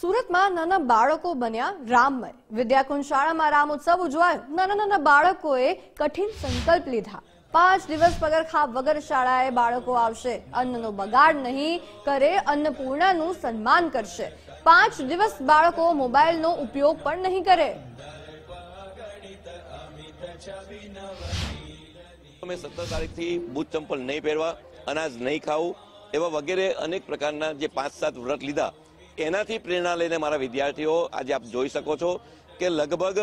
સુરતમાં નાના બાળકો બન્યા રામમય. વિદ્યાકુંજ શાળામાં રામ ઉત્સવ ઉજવાયો. નાના નાના બાળકોએ કઠિન સંકલ્પ લીધા. પાંચ દિવસ પગરખાં વગર શાળાએ બાળકો આવશે. અન્નનો બગાડ નહીં કરે, અન્નપૂર્ણાનું સન્માન કરશે. પાંચ દિવસ બાળકો મોબાઈલનો ઉપયોગ પણ નહીં કરે. અમે સત્તર તારીખથી બૂટ ચંપલ નહીં પહેરવા, અનાજ નહીં ખાવું એવા વગેરે અનેક પ્રકારના જે પાંચ સાત વ્રત લીધા એનાથી પ્રેરણા લઈને મારા વિદ્યાર્થીઓ, આજે આપ જોઈ શકો છો કે લગભગ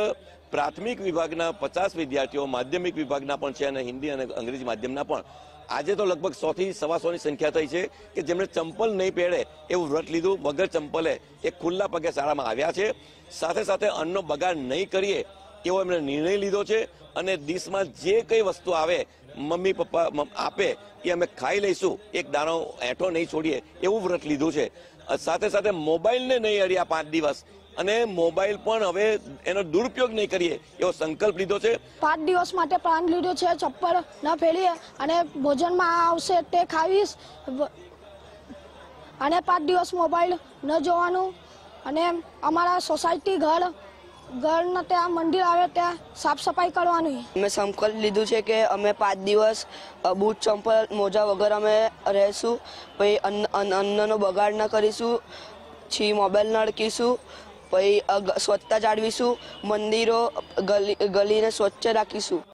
પ્રાથમિક વિભાગના પચાસ વિદ્યાર્થીઓ, માધ્યમિક વિભાગના પણ છે અને હિન્દી અને અંગ્રેજી માધ્યમના પણ. આજે તો લગભગ સો થી સવા સોની સંખ્યા થઈ છે કે જેમણે ચંપલ નહીં પહેરે એવું વ્રત લીધું, વગર ચંપલે એ ખુલ્લા પગે શાળામાં આવ્યા છે. સાથે સાથે અન્નનો બગાડ નહીં કરીએ એવો એમણે નિર્ણય લીધો છે અને ડીશમાં જે કઈ વસ્તુ આવે, મમ્મી, પપ્પા આપે, એ અમે ખાઈ લઈશું. એક દાણો એઠો નહીં છોડીએ, એવું વ્રત લીધું છે. સાથે સાથે મોબાઈલને નહીં અડ્યા પાંચ દિવસ. અને મોબાઈલ પણ હવે એનો દુરુપયોગ નહીં કરીએ, એવો સંકલ્પ લીધો છે. પાંચ દિવસ માટે પ્લાન લીધો છે, ચપ્પલ ન ફેરીએ અને ભોજનમાં આવશે તે ખાવીશ. અને પાંચ દિવસ મોબાઈલ ન જોવાનું. અને અમારા સોસાયટી ઘર ઘરના ત્યાં મંદિર આવે ત્યાં સાફ સફાઈ કરવાની. અમે સંકલ્પ લીધું છે કે અમે પાંચ દિવસ બૂટ, ચંપલ, મોજા વગર અમે રહેશું. પછી અન્ન, અન્ન- અન્નનો બગાડ ન કરીશું. પછી મોબાઈલ ન અડકીશું. પછી સ્વચ્છતા જાળવીશું. મંદિરો, ગલી, ગલીને સ્વચ્છ રાખીશું.